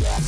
Yeah.